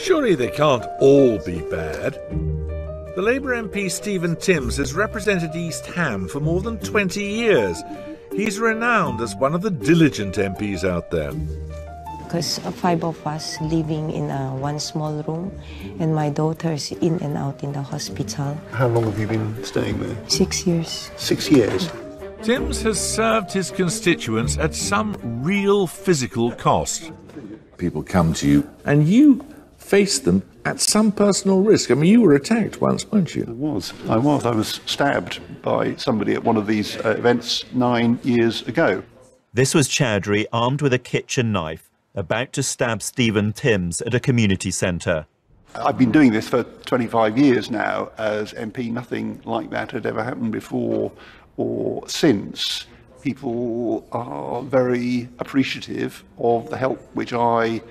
Surely they can't all be bad. The Labour MP Stephen Timms has represented East Ham for more than 20 years. He's renowned as one of the diligent MPs out there. Because five of us living in a one small room, and my daughter's in and out in the hospital. How long have you been staying there? Six years. Six years. Timms has served his constituents at some real physical cost. People come to you, and you face them at some personal risk. I mean, you were attacked once, weren't you? I was. I was. I was stabbed by somebody at one of these uh, events nine years ago. This was Choudhry armed with a kitchen knife, about to stab Stephen Timms at a community centre. I've been doing this for 25 years now as MP. Nothing like that had ever happened before or since. People are very appreciative of the help which I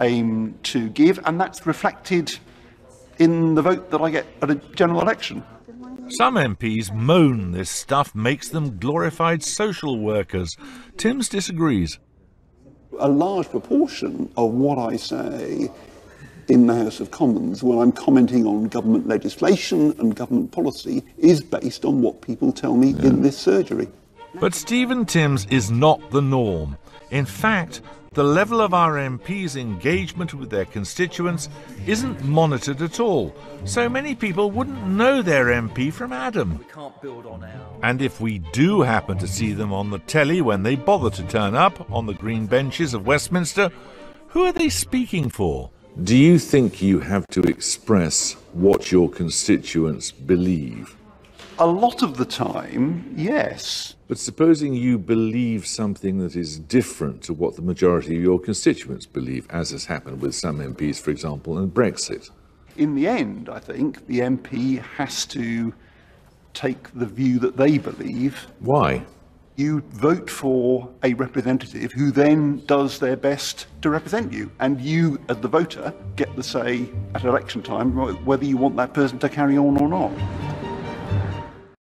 aim to give, and that's reflected in the vote that I get at a general election. Some MPs moan this stuff makes them glorified social workers. Timms disagrees. a large proportion of what I say in the House of Commons when I'm commenting on government legislation and government policy is based on what people tell me in this surgery. But Stephen Timms is not the norm. In fact, the level of our MPs' engagement with their constituents isn't monitored at all, so many people wouldn't know their MP from Adam. And if we do happen to see them on the telly when they bother to turn up on the green benches of Westminster, who are they speaking for? Do you think you have to express what your constituents believe? A lot of the time, yes. But supposing you believe something that is different to what the majority of your constituents believe, as has happened with some MPs, for example, and Brexit. In the end, I think the MP has to take the view that they believe. Why? You vote for a representative who then does their best to represent you. And you, as the voter, get the say at election time whether you want that person to carry on or not.